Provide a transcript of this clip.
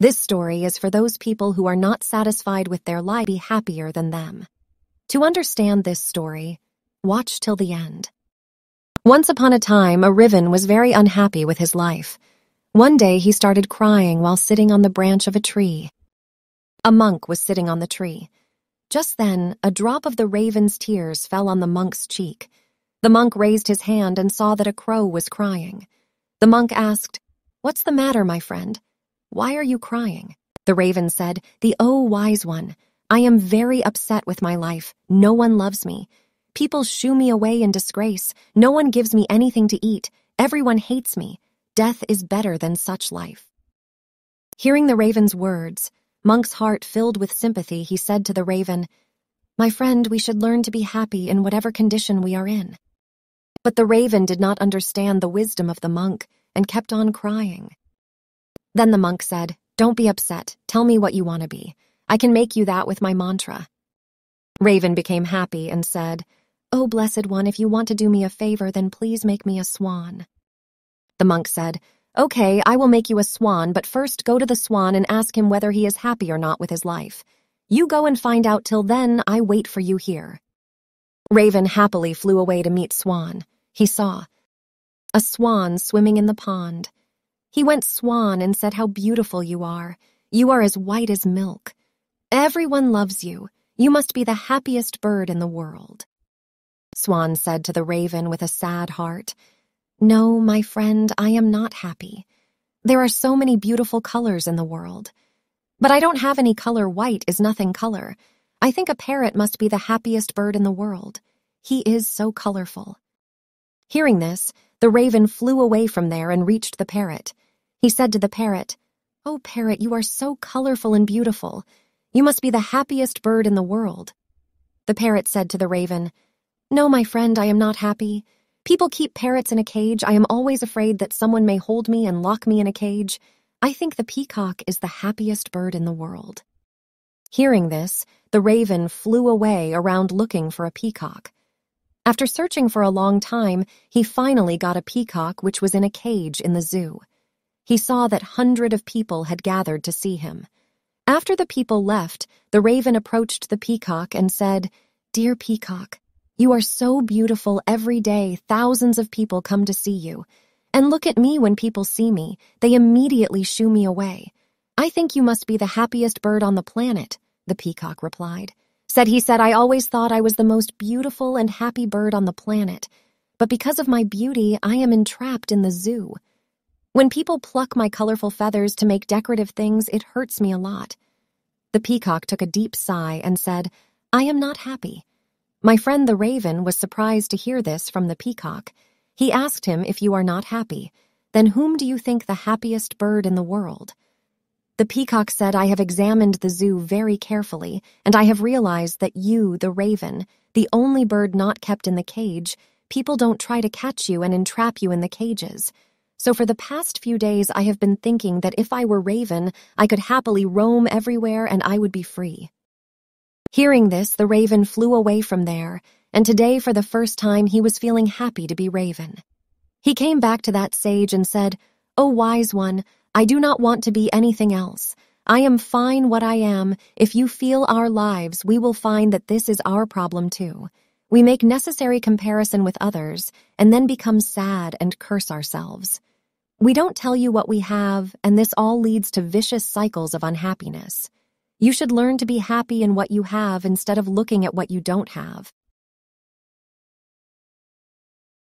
This story is for those people who are not satisfied with their life be happier than them. To understand this story, watch till the end. Once upon a time, a raven was very unhappy with his life. One day he started crying while sitting on the branch of a tree. A monk was sitting on the tree. Just then, a drop of the raven's tears fell on the monk's cheek. The monk raised his hand and saw that a crow was crying. The monk asked, What's the matter, my friend? Why are you crying? The raven said, The oh wise one, I am very upset with my life. No one loves me. People shoo me away in disgrace. No one gives me anything to eat. Everyone hates me. Death is better than such life. Hearing the raven's words, Monk's heart filled with sympathy, he said to the raven, My friend, we should learn to be happy in whatever condition we are in. But the raven did not understand the wisdom of the monk and kept on crying. Then the monk said, Don't be upset. Tell me what you want to be. I can make you that with my mantra. Raven became happy and said, Oh, blessed one, if you want to do me a favor, then please make me a swan. The monk said, Okay, I will make you a swan, but first go to the swan and ask him whether he is happy or not with his life. You go and find out till then, I wait for you here. Raven happily flew away to meet Swan. He saw a swan swimming in the pond. He went Swan and said how beautiful you are. You are as white as milk. Everyone loves you. You must be the happiest bird in the world. Swan said to the raven with a sad heart, no, my friend, I am not happy. There are so many beautiful colors in the world. But I don't have any color white is nothing color. I think a parrot must be the happiest bird in the world. He is so colorful. Hearing this, the raven flew away from there and reached the parrot. He said to the parrot, Oh, parrot, you are so colorful and beautiful. You must be the happiest bird in the world. The parrot said to the raven, No, my friend, I am not happy. People keep parrots in a cage. I am always afraid that someone may hold me and lock me in a cage. I think the peacock is the happiest bird in the world. Hearing this, the raven flew away around looking for a peacock. After searching for a long time, he finally got a peacock which was in a cage in the zoo. He saw that hundred of people had gathered to see him. After the people left, the raven approached the peacock and said, Dear peacock, you are so beautiful every day, thousands of people come to see you. And look at me when people see me, they immediately shoo me away. I think you must be the happiest bird on the planet, the peacock replied. Said he said, I always thought I was the most beautiful and happy bird on the planet. But because of my beauty, I am entrapped in the zoo. When people pluck my colorful feathers to make decorative things, it hurts me a lot. The peacock took a deep sigh and said, I am not happy. My friend the raven was surprised to hear this from the peacock. He asked him if you are not happy. Then whom do you think the happiest bird in the world? The peacock said, I have examined the zoo very carefully, and I have realized that you, the raven, the only bird not kept in the cage, people don't try to catch you and entrap you in the cages. So for the past few days, I have been thinking that if I were raven, I could happily roam everywhere and I would be free. Hearing this, the raven flew away from there, and today for the first time he was feeling happy to be raven. He came back to that sage and said, O wise one, I do not want to be anything else. I am fine what I am. If you feel our lives, we will find that this is our problem too. We make necessary comparison with others, and then become sad and curse ourselves. We don't tell you what we have, and this all leads to vicious cycles of unhappiness. You should learn to be happy in what you have instead of looking at what you don't have.